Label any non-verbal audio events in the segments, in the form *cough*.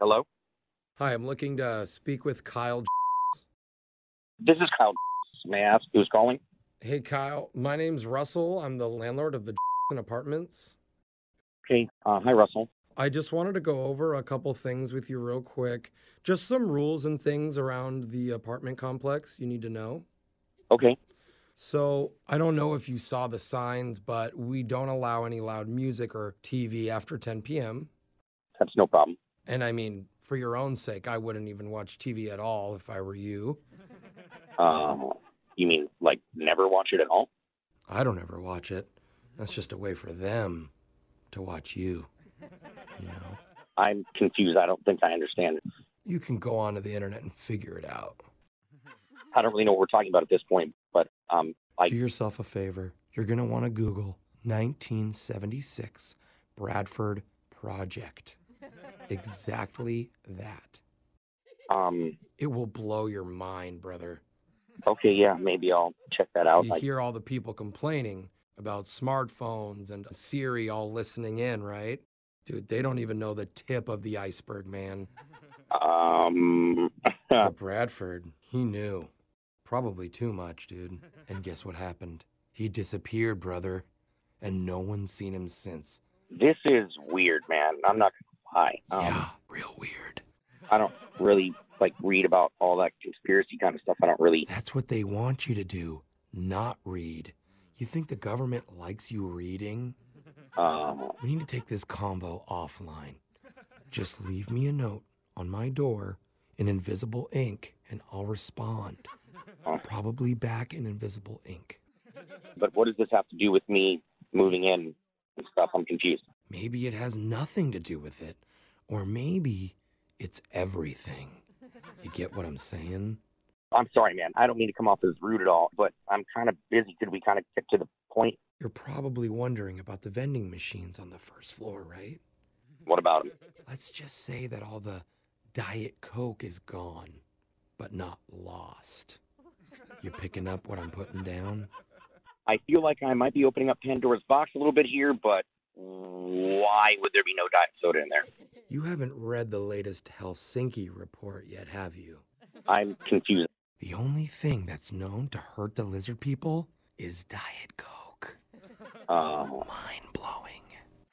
Hello? Hi, I'm looking to speak with Kyle. This is Kyle. May I ask who's calling? Hey, Kyle. My name's Russell. I'm the landlord of the Apartments. Okay. Uh, hi, Russell. I just wanted to go over a couple things with you real quick. Just some rules and things around the apartment complex you need to know. Okay. So, I don't know if you saw the signs, but we don't allow any loud music or TV after 10 p.m. That's no problem. And I mean, for your own sake, I wouldn't even watch TV at all if I were you. *laughs* Um, you mean like never watch it at all? I don't ever watch it. That's just a way for them to watch you. You know? I'm confused. I don't think I understand. You can go onto the internet and figure it out. I don't really know what we're talking about at this point, but um, I Do yourself a favor. You're going to want to Google 1976 Bradford Project. Exactly that. um, It will blow your mind, brother. okay, yeah, maybe I'll check that out. You I, hear all the people complaining about smartphones and Siri all listening in, right? Dude, they don't even know the tip of the iceberg, man. um, *laughs* Bradford, he knew. Probably too much, dude. And guess what happened? He disappeared, brother. And no one's seen him since. this is weird, man. I'm not gonna lie. Um, yeah, real weird. I don't really like read about all that conspiracy kind of stuff. I don't really. That's what they want you to do, not read. You think the government likes you reading? Um, We need to take this combo offline. Just leave me a note on my door in invisible ink and I'll respond. Probably back in invisible ink. but what does this have to do with me moving in and stuff? I'm confused. Maybe it has nothing to do with it. Or maybe it's everything. You get what I'm saying? I'm sorry, man. I don't mean to come off as rude at all, but I'm kind of busy. Could we kind of get to the point? You're probably wondering about the vending machines on the first floor, right? What about them? Let's just say that all the Diet Coke is gone, but not lost. You picking up what I'm putting down? I feel like I might be opening up Pandora's box a little bit here, but why would there be no diet soda in there? You haven't read the latest Helsinki report yet, have you? I'm confused. The only thing that's known to hurt the lizard people is Diet Coke. Um, Mind blowing.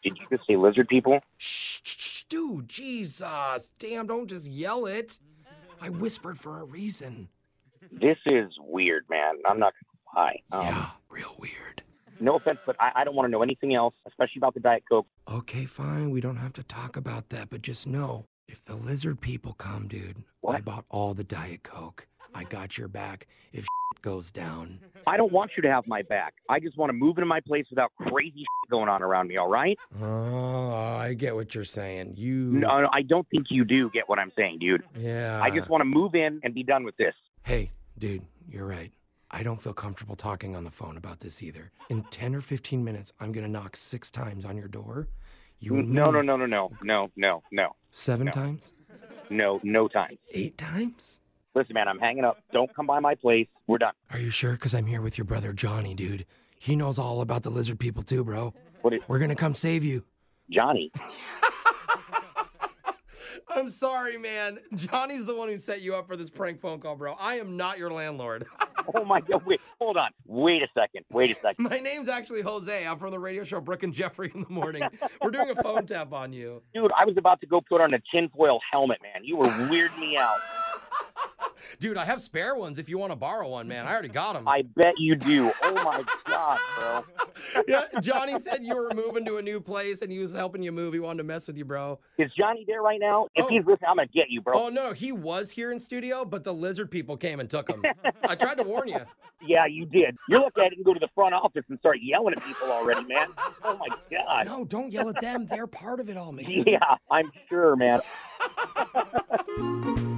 did you just say lizard people? Shh, shh, shh, dude, Jesus. Damn, don't just yell it. I whispered for a reason. This is weird, man. I'm not gonna lie. Um, yeah, real weird. No offense, but I, I don't want to know anything else, especially about the Diet Coke. Okay, fine. We don't have to talk about that, but just know if the lizard people come, dude, I bought all the Diet Coke. I got your back if shit goes down. I don't want you to have my back. I just want to move into my place without crazy going on around me. All right? Oh, I get what you're saying. You. No, no, I don't think you do get what I'm saying, dude. Yeah. I just want to move in and be done with this. Hey, dude, you're right. I don't feel comfortable talking on the phone about this either. In 10 or 15 minutes, I'm going to knock six times on your door. You No, no, no, no, no, no, no, no, Seven no. times? no, no time. Eight times? Listen, man, I'm hanging up. Don't come by my place. We're done. Are you sure? Because I'm here with your brother Johnny, dude. He knows all about the lizard people too, bro. What is We're going to come save you. Johnny? *laughs* I'm sorry, man. Johnny's the one who set you up for this prank phone call, bro. I am not your landlord. *laughs* Oh my God! Wait, hold on. Wait a second. Wait a second. My name's actually Jose. I'm from the radio show Brooke and Jeffrey in the morning. We're doing a phone tap on you. Dude, I was about to go put on a tinfoil helmet, man. You were weirding me out. *laughs* Dude, I have spare ones if you want to borrow one, man. I already got them. I bet you do. Oh my God, bro. Yeah, Johnny said you were moving to a new place and he was helping you move. He wanted to mess with you, bro. Is Johnny there right now? If Oh. he's listening, I'm gonna get you, bro. Oh, no, he was here in studio, but the lizard people came and took him. I tried to warn you. *laughs* Yeah, you did. You're lucky I didn't go to the front office and start yelling at people already, man. Oh my God. No, don't yell at them. They're part of it all, man. *laughs* Yeah, I'm sure, man. *laughs*